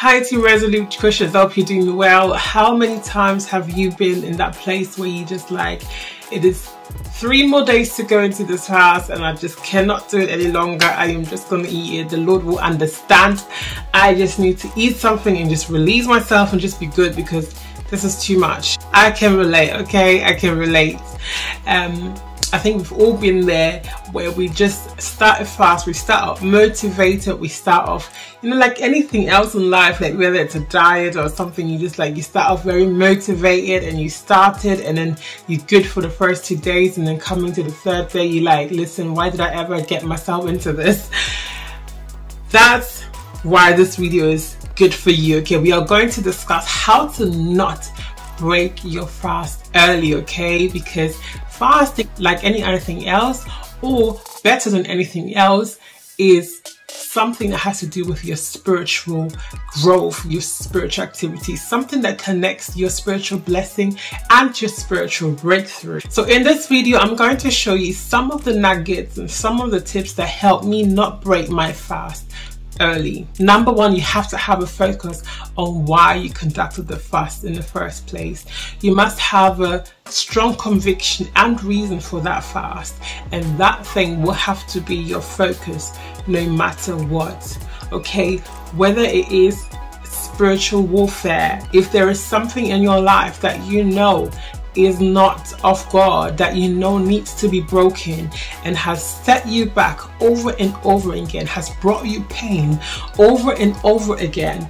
Hi to Resolute Christians, hope you're doing well. How many times have you been in that place where you just like, it is three more days to go into this house and I just cannot do it any longer. I am just going to eat it. The Lord will understand. I just need to eat something and just release myself and just be good because this is too much. I can relate, okay? I can relate. Um, I think we've all been there where we just started fast, we start off motivated, we start off, you know, like anything else in life, like whether it's a diet or something, you just like, you start off very motivated and you started and then you're good for the first two days and then coming to the third day, you're like, listen, why did I ever get myself into this? That's why this video is good for you. Okay, we are going to discuss how to not break your fast early, okay? Because fasting, like any other thing else, or better than anything else, is something that has to do with your spiritual growth, your spiritual activity, something that connects your spiritual blessing and your spiritual breakthrough. So in this video, I'm going to show you some of the nuggets and some of the tips that help me not break my fast early. Number one, you have to have a focus on why you conducted the fast in the first place. You must have a strong conviction and reason for that fast, and that thing will have to be your focus no matter what. Okay, whether it is spiritual warfare, if there is something in your life that you know is not of God that you know needs to be broken and has set you back over and over again, has brought you pain over and over again,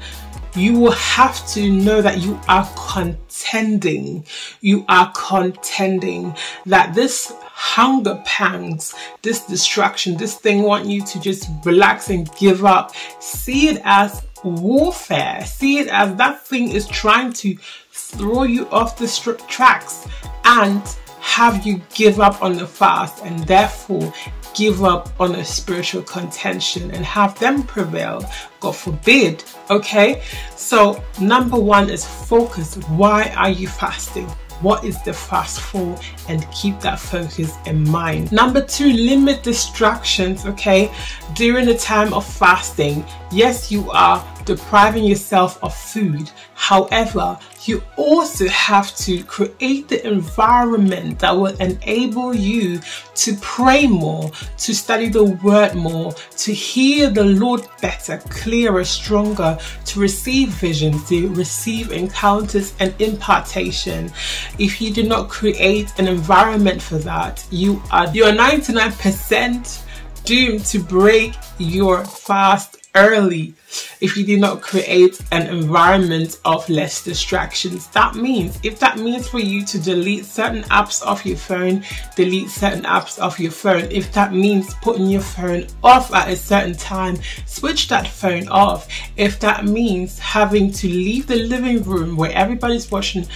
you will have to know that you are contending. You are contending that this hunger pangs, this distraction, this thing want you to just relax and give up. See it as warfare. See it as that thing is trying to throw you off the tracks and have you give up on the fast and therefore give up on a spiritual contention and have them prevail. God forbid. Okay. So number one is focus. Why are you fasting? what is the fast for and keep that focus in mind. Number two, limit distractions, okay? During the time of fasting, yes, you are depriving yourself of food. However, you also have to create the environment that will enable you to pray more, to study the word more, to hear the Lord better, clearer, stronger, to receive visions, to receive encounters and impartation. If you do not create an environment for that, you are you are 99% doomed to break your fast early if you do not create an environment of less distractions. That means, if that means for you to delete certain apps off your phone, delete certain apps off your phone. If that means putting your phone off at a certain time, switch that phone off. If that means having to leave the living room where everybody's watching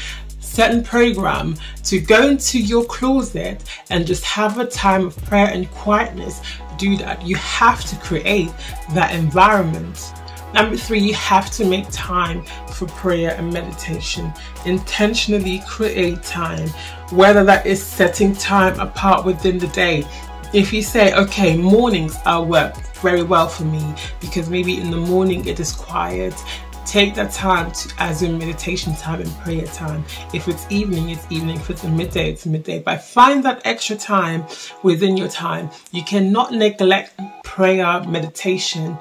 certain program to go into your closet and just have a time of prayer and quietness do that you have to create that environment Number three, you have to make time for prayer and meditation. Intentionally create time, whether that is setting time apart within the day. If you say, okay, mornings are work very well for me because maybe in the morning it is quiet take that time to, as your meditation time and prayer time. If it's evening, it's evening. If it's midday, it's midday. But find that extra time within your time. You cannot neglect prayer, meditation,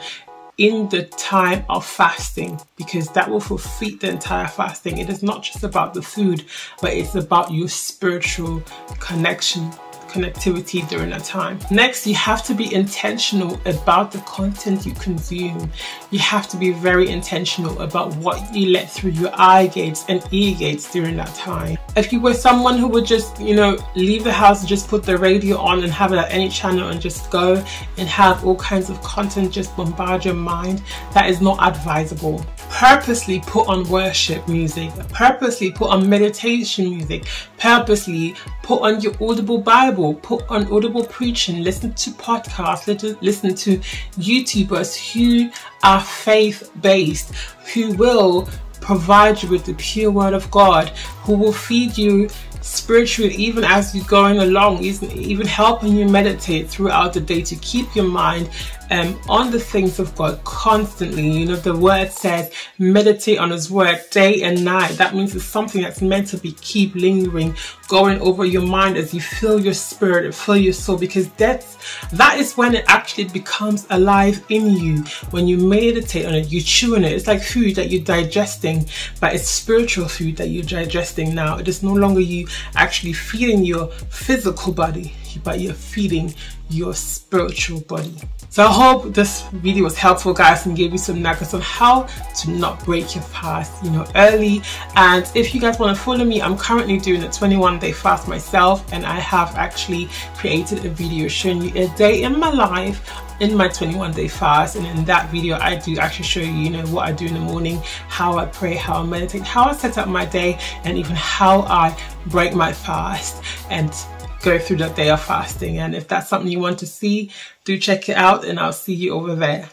in the time of fasting because that will fulfill the entire fasting. It is not just about the food, but it's about your spiritual connection connectivity during that time. Next, you have to be intentional about the content you consume. You have to be very intentional about what you let through your eye gates and ear gates during that time. If you were someone who would just, you know, leave the house and just put the radio on and have it at any channel and just go and have all kinds of content just bombard your mind, that is not advisable. Purposely put on worship music, purposely put on meditation music, purposely put on your audible Bible, put on audible preaching, listen to podcasts, listen to YouTubers who are faith based, who will provide you with the pure word of God, who will feed you spiritually even as you're going along, even helping you meditate throughout the day to keep your mind um, on the things of God constantly. You know, the word says meditate on his word day and night. That means it's something that's meant to be keep lingering, going over your mind as you fill your spirit, and fill your soul, because that's that is when it actually becomes alive in you. When you meditate on it, you chew on it. It's like food that you're digesting, but it's spiritual food that you're digesting now. It is no longer you actually feeding your physical body, but you're feeding your spiritual body. So I hope this video was helpful guys and gave you some nuggets on how to not break your fast, you know, early. And if you guys want to follow me, I'm currently doing a 21 day fast myself and I have actually created a video showing you a day in my life in my 21 day fast and in that video I do actually show you you know what I do in the morning how I pray how I meditate how I set up my day and even how I break my fast and go through that day of fasting. And if that's something you want to see, do check it out and I'll see you over there.